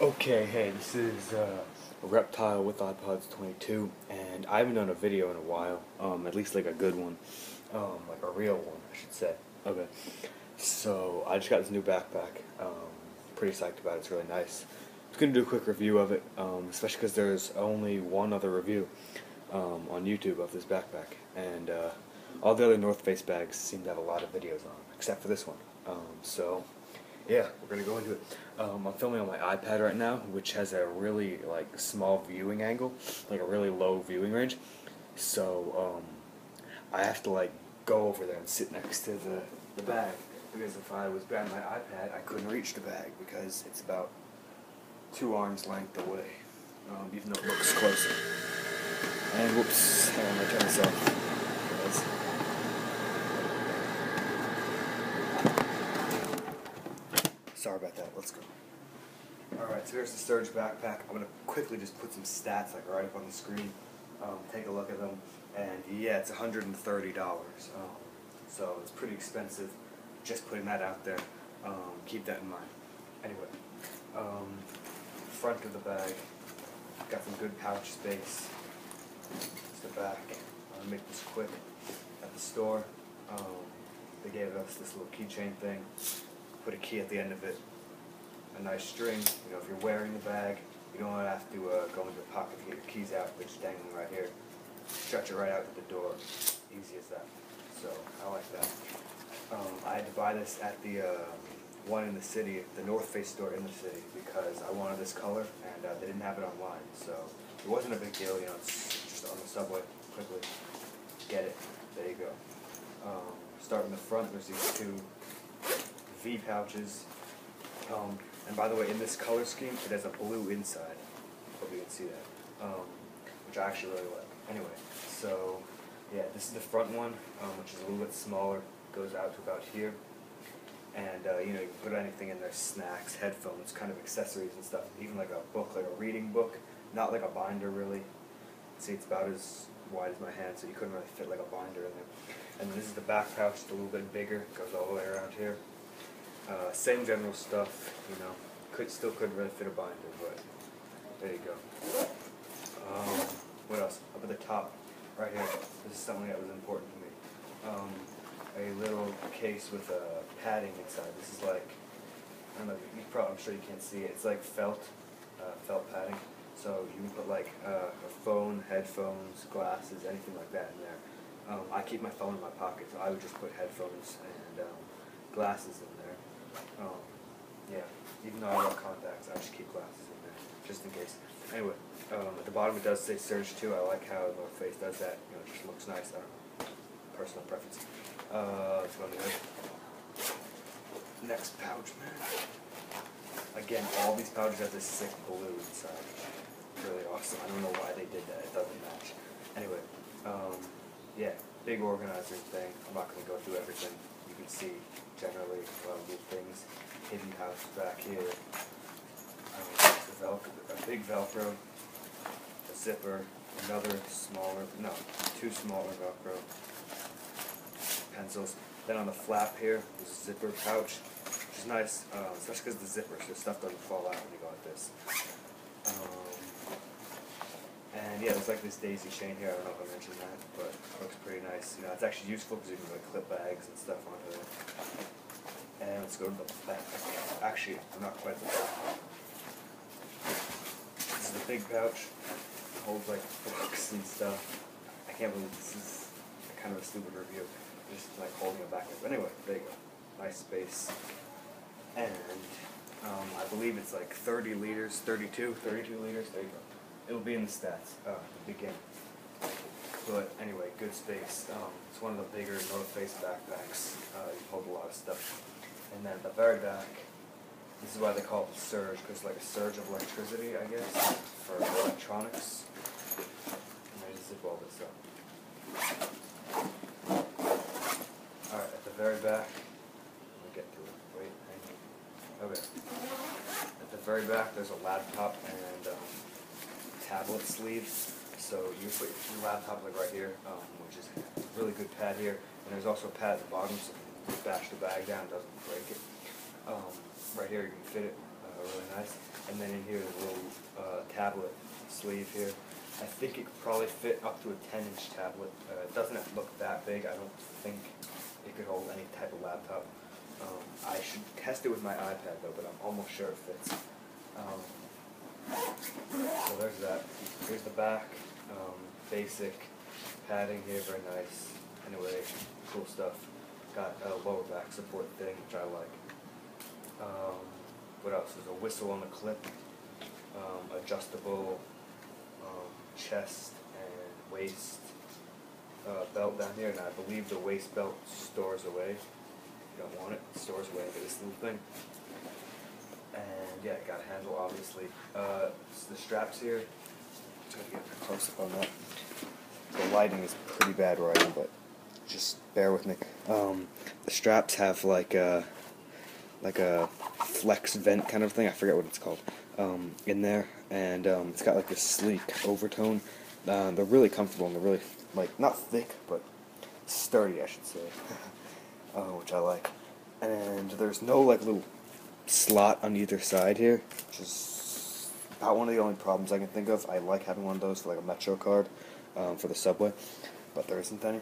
Okay, hey, this is uh, Reptile with iPods 22, and I haven't done a video in a while, um, at least like a good one, um, like a real one, I should say. Okay, so I just got this new backpack, um, pretty psyched about it, it's really nice. I'm going to do a quick review of it, um, especially because there's only one other review um, on YouTube of this backpack, and uh, all the other North Face bags seem to have a lot of videos on, except for this one. Um, so yeah, we're gonna go into it. Um, I'm filming on my iPad right now, which has a really like small viewing angle, like a really low viewing range. So um, I have to like go over there and sit next to the, the bag because if I was behind my iPad, I couldn't reach the bag because it's about two arms length away, um, even though it looks closer. And whoops, hang on, me turn this off. Sorry about that. Let's go. Alright, so here's the Surge backpack. I'm going to quickly just put some stats like right up on the screen. Um, take a look at them. And yeah, it's $130. Um, so it's pretty expensive. Just putting that out there. Um, keep that in mind. Anyway, um, front of the bag. Got some good pouch space. It's the back. To make this quick. At the store, um, they gave us this little keychain thing put a key at the end of it. A nice string, you know, if you're wearing the bag, you don't have to uh, go into your pocket to get your keys out, they're just dangling right here. Stretch it right out to the door, easy as that. So, I like that. Um, I had to buy this at the uh, one in the city, the North Face store in the city, because I wanted this color, and uh, they didn't have it online, so it wasn't a big deal, you know, it's just on the subway, quickly, get it, there you go. Um, start in the front, there's these two V pouches. Um, and by the way, in this color scheme, it has a blue inside. Hope you can see that. Um, which I actually really like. Anyway, so yeah, this is the front one, um, which is a little bit smaller. Goes out to about here. And uh, you know, you can put anything in there: snacks, headphones, kind of accessories and stuff. Even like a book, like a reading book, not like a binder really. See, it's about as wide as my hand, so you couldn't really fit like a binder in there. And this is the back pouch, it's a little bit bigger, goes all the way around here. Uh, same general stuff, you know. Could still couldn't really fit a binder, but there you go. Um, what else? Up at the top, right here. This is something that was important to me. Um, a little case with a padding inside. This is like I don't know. You probably, I'm sure you can't see it. It's like felt, uh, felt padding. So you can put like uh, a phone, headphones, glasses, anything like that in there. Um, I keep my phone in my pocket, so I would just put headphones and um, glasses in there. Um, yeah, even though I wear contacts, I just keep glasses in there, just in case. Anyway, um, at the bottom it does say Surge 2. I like how North Face does that. You know, it just looks nice. I don't know. Personal preference. Uh, let's go on the Next pouch, man. Again, all these pouches have this sick blue inside. Really awesome. I don't know why they did that. It doesn't match. Anyway, um, yeah, big organizer thing. I'm not going to go through everything can see generally a lot of good things. Hidden house back here. Um, a, Velcro, a big Velcro, a zipper, another smaller, no, two smaller Velcro pencils. Then on the flap here, there's a zipper pouch, which is nice, um, especially because the zipper, so stuff doesn't fall out when you go like this. Yeah, there's like this daisy chain here. I don't know if I mentioned that, but it looks pretty nice. You know, it's actually useful because you can like clip bags and stuff onto it. And let's go to the back. Actually, I'm not quite the back. This is the big pouch. It holds like books and stuff. I can't believe this is kind of a stupid review. Just like holding it back. But anyway, there you go. Nice space. And um, I believe it's like 30 liters, 32, 32 liters. There you go. It'll be in the stats uh, the beginning. But anyway, good space. Um, it's one of the bigger North Face backpacks. Uh, you hold a lot of stuff. And then at the very back, this is why they call it the surge, because like a surge of electricity, I guess, for electronics. And I just zip all this up. Alright, at the very back, let me get to it. Wait, hang on. Okay. At the very back, there's a laptop and um, tablet sleeve. So you put your laptop like right here, um, which is a really good pad here. And there's also a pad at the bottom so you can bash the bag down, it doesn't break it. Um, right here you can fit it uh, really nice. and then in here there's a little uh, tablet sleeve here. I think it could probably fit up to a 10 inch tablet. Uh, it doesn't look that big. I don't think it could hold any type of laptop. Um, I should test it with my iPad though, but I'm almost sure it fits. Um, so there's that. Here's the back. Um, basic padding here, very nice. Anyway, cool stuff. Got a lower back support thing, which I like. Um, what else? There's a whistle on the clip, um, adjustable um, chest and waist uh, belt down here, and I believe the waist belt stores away. If you don't want it, it stores away into this little thing. Yeah, got a handle obviously. Uh, the straps here. Try to get a close up on that. The lighting is pretty bad I am, but just bear with me. Um, the straps have like a like a flex vent kind of thing. I forget what it's called. Um, in there, and um, it's got like this sleek overtone. Uh, they're really comfortable and they're really like not thick, but sturdy, I should say, uh, which I like. And there's no like little slot on either side here, which is about one of the only problems I can think of. I like having one of those for like a Metro card um, for the subway, but there isn't any.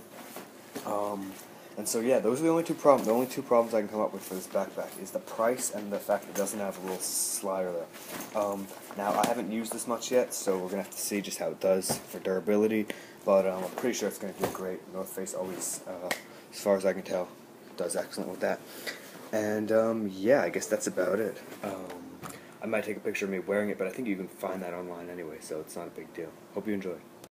Um, and so yeah, those are the only two problems. The only two problems I can come up with for this backpack is the price and the fact it doesn't have a little slider there. Um, now I haven't used this much yet, so we're gonna have to see just how it does for durability. But um, I'm pretty sure it's gonna do great. North Face always, uh, as far as I can tell, does excellent with that. And um, yeah, I guess that's about it. Um, I might take a picture of me wearing it, but I think you can find that online anyway, so it's not a big deal. Hope you enjoy.